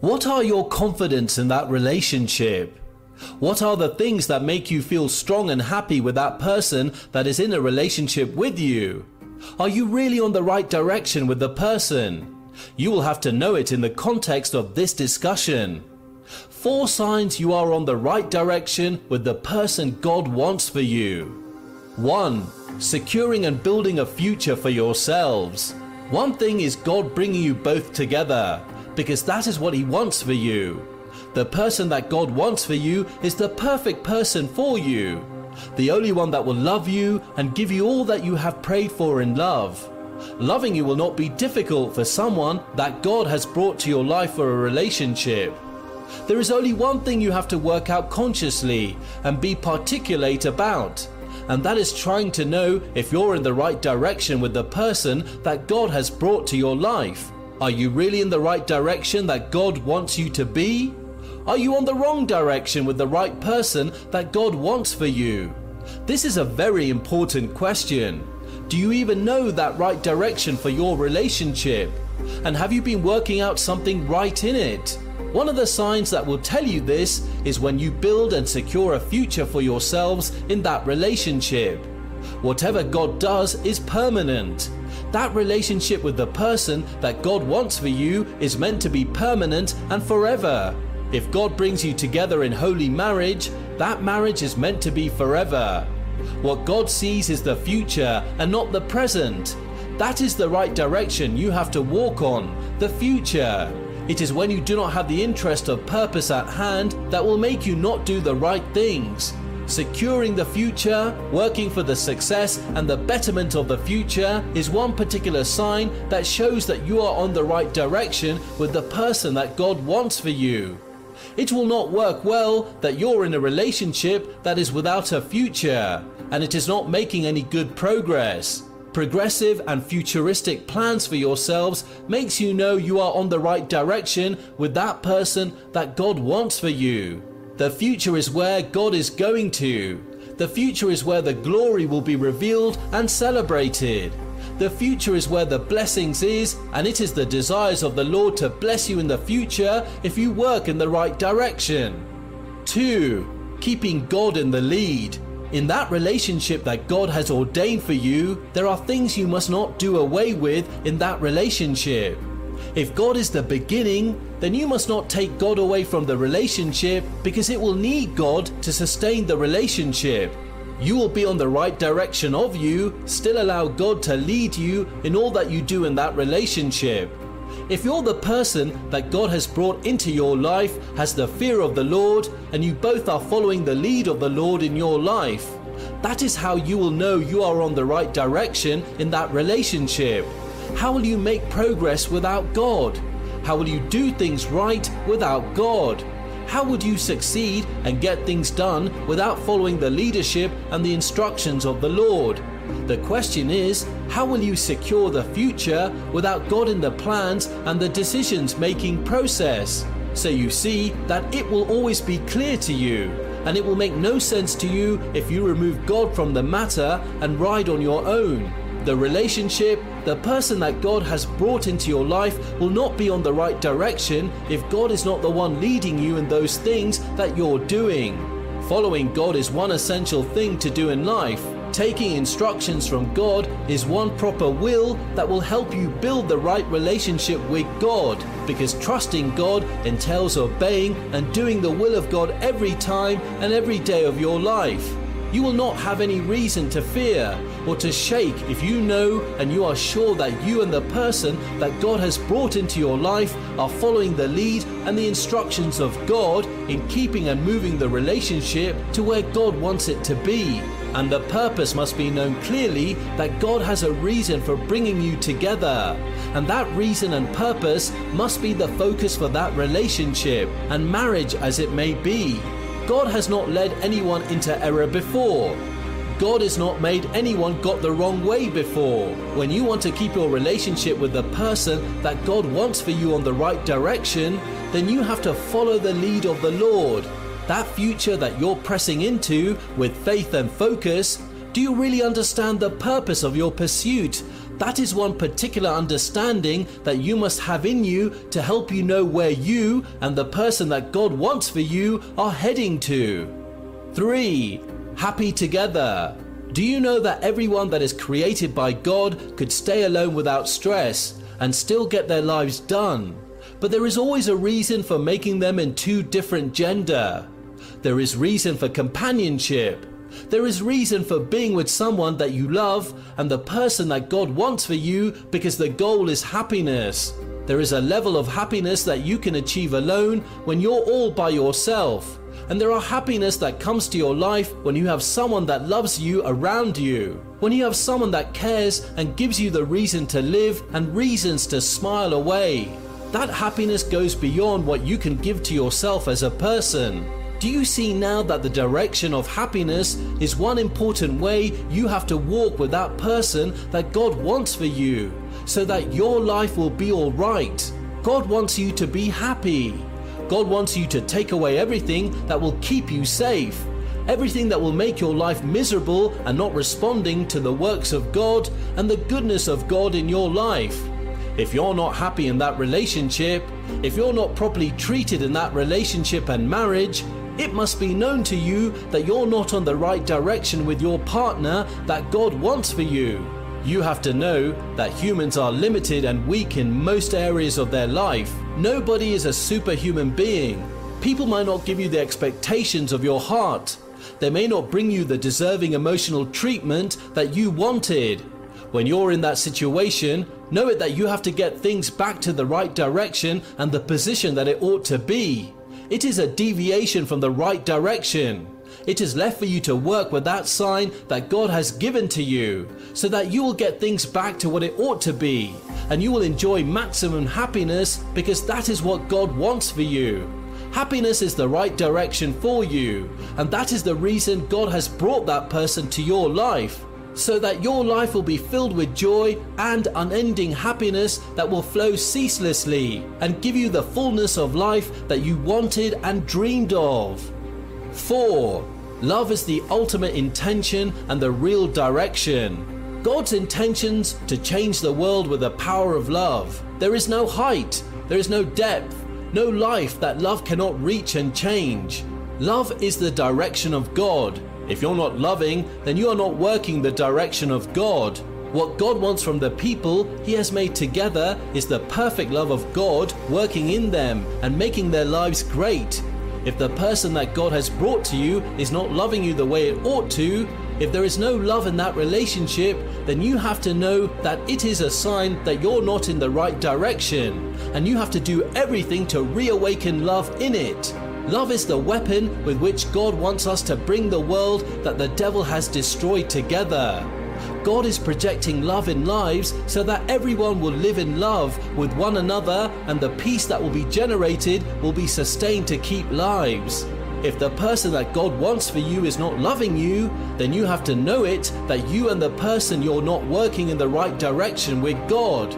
What are your confidence in that relationship? What are the things that make you feel strong and happy with that person that is in a relationship with you? Are you really on the right direction with the person? You will have to know it in the context of this discussion. Four signs you are on the right direction with the person God wants for you. 1. Securing and building a future for yourselves. One thing is God bringing you both together because that is what He wants for you. The person that God wants for you is the perfect person for you. The only one that will love you and give you all that you have prayed for in love. Loving you will not be difficult for someone that God has brought to your life for a relationship. There is only one thing you have to work out consciously and be particulate about, and that is trying to know if you're in the right direction with the person that God has brought to your life. Are you really in the right direction that God wants you to be? Are you on the wrong direction with the right person that God wants for you? This is a very important question. Do you even know that right direction for your relationship? And have you been working out something right in it? One of the signs that will tell you this is when you build and secure a future for yourselves in that relationship. Whatever God does is permanent. That relationship with the person that God wants for you is meant to be permanent and forever. If God brings you together in holy marriage, that marriage is meant to be forever. What God sees is the future and not the present. That is the right direction you have to walk on, the future. It is when you do not have the interest of purpose at hand that will make you not do the right things. Securing the future, working for the success and the betterment of the future is one particular sign that shows that you are on the right direction with the person that God wants for you. It will not work well that you're in a relationship that is without a future and it is not making any good progress. Progressive and futuristic plans for yourselves makes you know you are on the right direction with that person that God wants for you. The future is where God is going to. The future is where the glory will be revealed and celebrated. The future is where the blessings is, and it is the desires of the Lord to bless you in the future if you work in the right direction. 2. Keeping God in the lead. In that relationship that God has ordained for you, there are things you must not do away with in that relationship. If God is the beginning, then you must not take God away from the relationship because it will need God to sustain the relationship. You will be on the right direction of you, still allow God to lead you in all that you do in that relationship. If you're the person that God has brought into your life has the fear of the Lord and you both are following the lead of the Lord in your life, that is how you will know you are on the right direction in that relationship. How will you make progress without God? How will you do things right without God? How would you succeed and get things done without following the leadership and the instructions of the Lord? The question is, how will you secure the future without God in the plans and the decisions making process? So you see that it will always be clear to you, and it will make no sense to you if you remove God from the matter and ride on your own. The relationship, the person that God has brought into your life will not be on the right direction if God is not the one leading you in those things that you're doing. Following God is one essential thing to do in life. Taking instructions from God is one proper will that will help you build the right relationship with God because trusting God entails obeying and doing the will of God every time and every day of your life. You will not have any reason to fear or to shake if you know and you are sure that you and the person that God has brought into your life are following the lead and the instructions of God in keeping and moving the relationship to where God wants it to be. And the purpose must be known clearly that God has a reason for bringing you together. And that reason and purpose must be the focus for that relationship and marriage as it may be. God has not led anyone into error before. God has not made anyone got the wrong way before. When you want to keep your relationship with the person that God wants for you on the right direction, then you have to follow the lead of the Lord. That future that you're pressing into with faith and focus Do you really understand the purpose of your pursuit? That is one particular understanding that you must have in you to help you know where you and the person that God wants for you are heading to. 3. Happy together. Do you know that everyone that is created by God could stay alone without stress and still get their lives done? But there is always a reason for making them in two different gender. There is reason for companionship there is reason for being with someone that you love and the person that God wants for you because the goal is happiness. There is a level of happiness that you can achieve alone when you're all by yourself. And there are happiness that comes to your life when you have someone that loves you around you. When you have someone that cares and gives you the reason to live and reasons to smile away. That happiness goes beyond what you can give to yourself as a person. Do you see now that the direction of happiness is one important way you have to walk with that person that God wants for you so that your life will be alright? God wants you to be happy. God wants you to take away everything that will keep you safe. Everything that will make your life miserable and not responding to the works of God and the goodness of God in your life. If you're not happy in that relationship, if you're not properly treated in that relationship and marriage, it must be known to you that you're not on the right direction with your partner that God wants for you. You have to know that humans are limited and weak in most areas of their life. Nobody is a superhuman being. People might not give you the expectations of your heart. They may not bring you the deserving emotional treatment that you wanted. When you're in that situation, know it that you have to get things back to the right direction and the position that it ought to be. It is a deviation from the right direction. It is left for you to work with that sign that God has given to you so that you will get things back to what it ought to be and you will enjoy maximum happiness because that is what God wants for you. Happiness is the right direction for you, and that is the reason God has brought that person to your life so that your life will be filled with joy and unending happiness that will flow ceaselessly and give you the fullness of life that you wanted and dreamed of. 4. Love is the ultimate intention and the real direction. God's intentions to change the world with the power of love. There is no height, there is no depth, no life that love cannot reach and change. Love is the direction of God if you're not loving, then you are not working the direction of God. What God wants from the people He has made together is the perfect love of God working in them and making their lives great. If the person that God has brought to you is not loving you the way it ought to, if there is no love in that relationship, then you have to know that it is a sign that you're not in the right direction, and you have to do everything to reawaken love in it. Love is the weapon with which God wants us to bring the world that the devil has destroyed together. God is projecting love in lives so that everyone will live in love with one another and the peace that will be generated will be sustained to keep lives. If the person that God wants for you is not loving you, then you have to know it that you and the person you're not working in the right direction with God.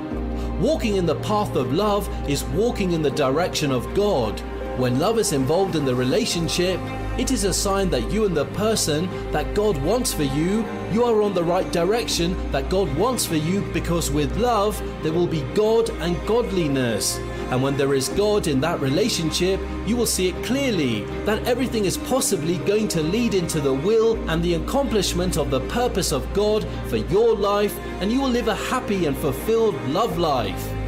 Walking in the path of love is walking in the direction of God. When love is involved in the relationship, it is a sign that you and the person that God wants for you, you are on the right direction that God wants for you because with love there will be God and godliness. And when there is God in that relationship, you will see it clearly that everything is possibly going to lead into the will and the accomplishment of the purpose of God for your life, and you will live a happy and fulfilled love life.